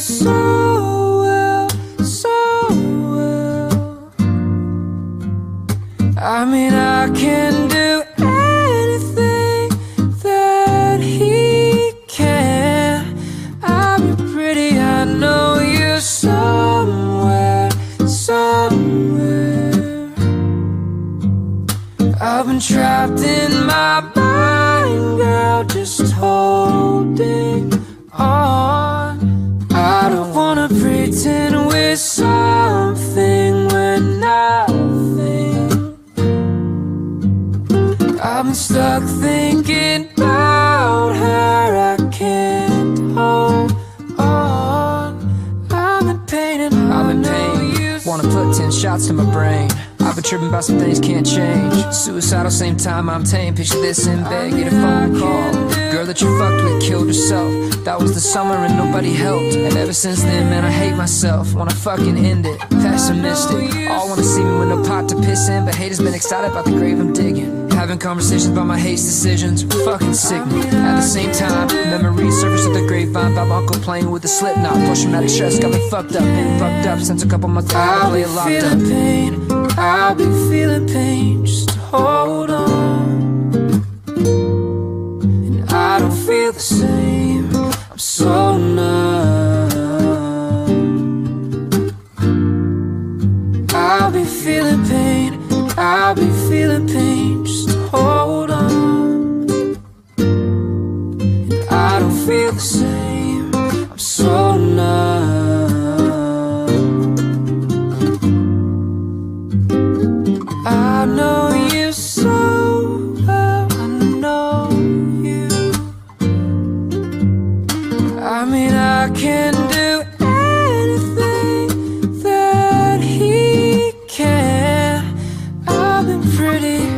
so well, so well. I mean, I can do anything that he can. I'm pretty, I know you somewhere, somewhere. I've been trapped in my body. Been stuck thinking about her. I can't hold on. I'm in pain and I'm in pain. Wanna put 10 shots to my brain. I've been tripping about some things can't change. Suicidal, same time I'm tame. Picture this in bed, get a phone call. Girl that you fucked with killed herself. That was the summer and nobody helped. And ever since then, man, I hate myself. Wanna fucking end it. Pessimistic. All wanna see me with no pot to piss in. But haters been excited about the grave I'm digging. Having conversations about my hate decisions. Fucking sickening. At the same time, memories surface of the grapevine. About my uncle playing with the slip knot. Post traumatic stress got me fucked up. Been fucked up since a couple months ago. I I'll play be it locked up. pain. I'll be feeling pain. Just hold on. And I don't feel the same. I'm so numb. I'll be feeling pain. I'll be feeling pain. feel the same. I'm so numb. I know you so well. I know you. I mean, I can do anything that he can. I've been pretty.